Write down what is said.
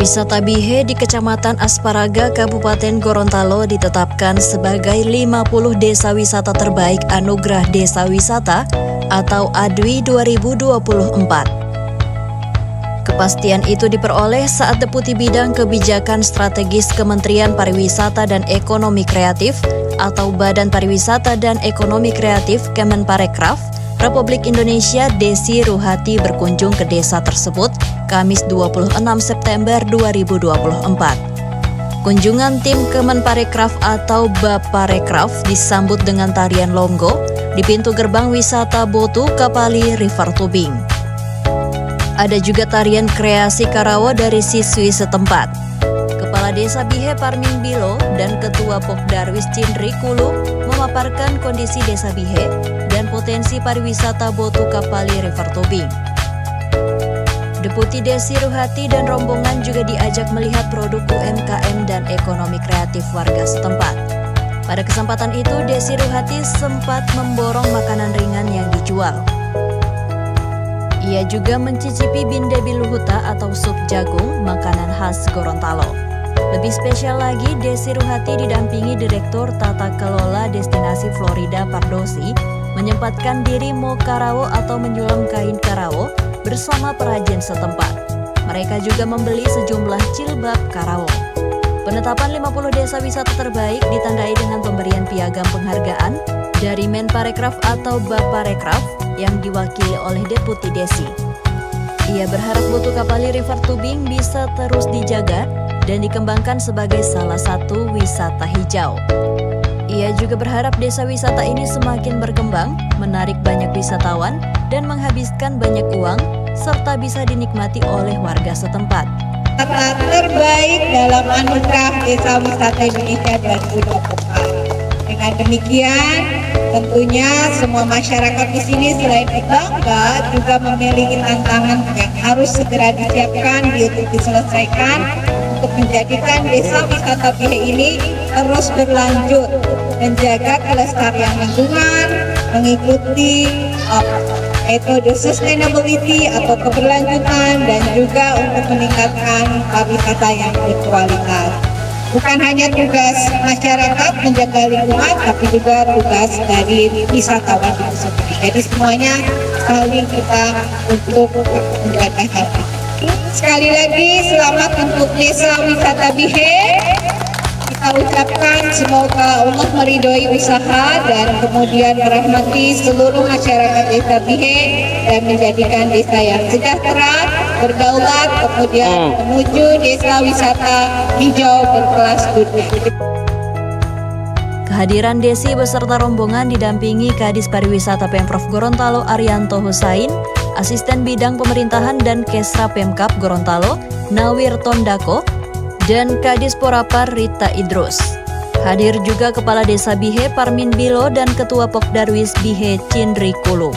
Wisata Bihe di Kecamatan Asparaga, Kabupaten Gorontalo ditetapkan sebagai 50 desa wisata terbaik Anugerah Desa Wisata atau ADWI 2024. Kepastian itu diperoleh saat Deputi Bidang Kebijakan Strategis Kementerian Pariwisata dan Ekonomi Kreatif atau Badan Pariwisata dan Ekonomi Kreatif Kemenparekraf Republik Indonesia Desi Ruhati berkunjung ke desa tersebut Kamis 26 September 2024. Kunjungan tim Kemenparekraf atau Baparekraf disambut dengan tarian longgo di pintu gerbang wisata Botu Kapali River Tubing. Ada juga tarian kreasi Karawa dari siswi setempat. Kepala Desa Bihe Parmin Bilo dan Ketua Pokdarwis Cindri Kulu memaparkan kondisi Desa Bihe dan potensi pariwisata Botu Kapali River Tobing. Deputi Desi Ruhati dan rombongan juga diajak melihat produk UMKM dan ekonomi kreatif warga setempat. Pada kesempatan itu, Desi Ruhati sempat memborong makanan ringan yang dijual. Ia juga mencicipi bindebi luhuta atau sup jagung, makanan khas Gorontalo. Lebih spesial lagi, Desi Ruhati didampingi Direktur Tata Kelola Destinasi Florida Pardosi menyempatkan diri mau karawo atau menyulam kain karawo bersama perajin setempat. Mereka juga membeli sejumlah cilbab karawo. Penetapan 50 desa wisata terbaik ditandai dengan pemberian piagam penghargaan dari Menparekraf atau Baparekraf yang diwakili oleh Deputi Desi. Ia berharap Butuh Kapali River Tubing bisa terus dijaga dan dikembangkan sebagai salah satu wisata hijau. Ia juga berharap desa wisata ini semakin berkembang, menarik banyak wisatawan, dan menghabiskan banyak uang, serta bisa dinikmati oleh warga setempat. Kata terbaik dalam anugerah Desa Wisata Indonesia 2024. Dengan demikian, tentunya semua masyarakat di sini selain bangga juga memiliki tantangan yang harus segera disiapkan untuk diselesaikan untuk menjadikan desa wisata Bihe ini terus berlanjut menjaga kelestarian lingkungan, mengikuti uh, metode sustainability atau keberlanjutan dan juga untuk meningkatkan pariwisata yang berkualitas. Bukan hanya tugas masyarakat menjaga lingkungan, tapi juga tugas dari wisatawan itu sendiri. Jadi semuanya saling kita untuk menjaga hal Sekali lagi selamat untuk Desa Wisata Bihe kita ucapkan semoga Allah meridhoi usaha dan kemudian merahmati seluruh masyarakat desa Bihe dan menjadikan desa yang sejahtera, berdaulat, kemudian hmm. menuju desa wisata hijau berkelas dunia. Kehadiran Desi beserta rombongan didampingi Kadis Pariwisata Pemprov Gorontalo Arianto Husain, Asisten Bidang Pemerintahan dan Kesra Pemkap Gorontalo, Nawir Tondako, dan Kadis Porapar Rita Idrus. Hadir juga Kepala Desa Bihe Parmin Bilo dan Ketua Pokdarwis Bihe Cindri Kulum.